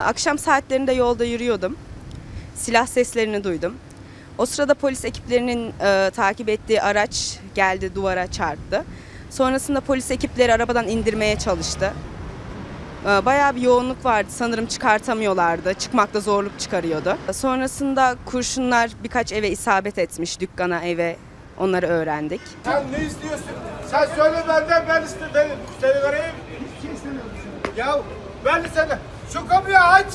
Akşam saatlerinde yolda yürüyordum. Silah seslerini duydum. O sırada polis ekiplerinin e, takip ettiği araç geldi duvara çarptı. Sonrasında polis ekipleri arabadan indirmeye çalıştı. E, bayağı bir yoğunluk vardı. Sanırım çıkartamıyorlardı. Çıkmakta zorluk çıkarıyordu. Sonrasında kurşunlar birkaç eve isabet etmiş. Dükkana, eve onları öğrendik. Sen ne istiyorsun? Sen söyle benden ben iste benim seni vereyim. Hiçbir şey. Ya ben de sana şu kapıyı aç.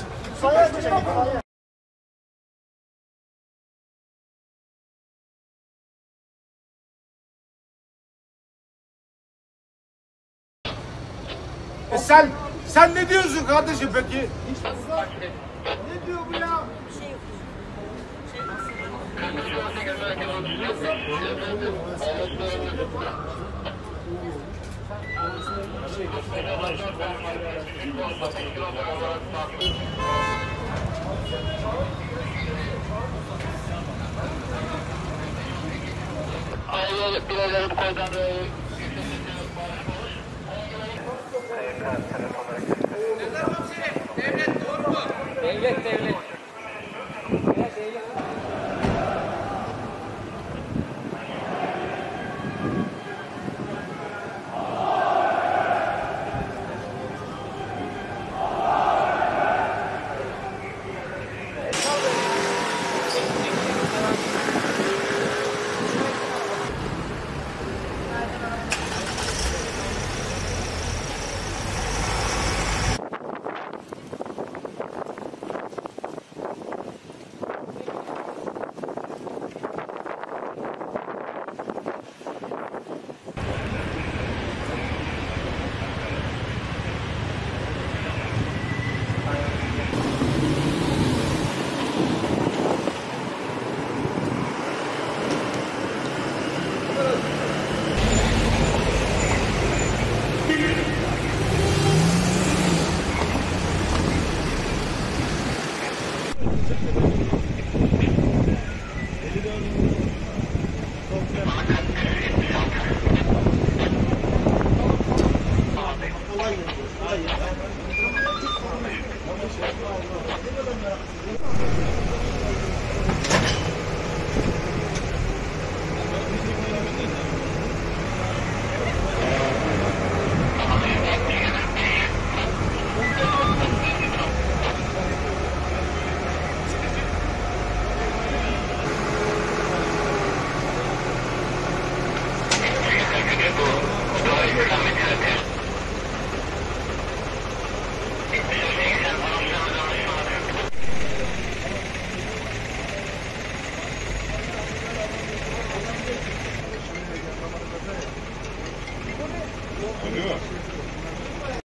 E sen sen ne diyorsun kardeşim peki? Ne diyor bu ya? Hayır, birader bu konudan da Devlet devlet. Ya devlet.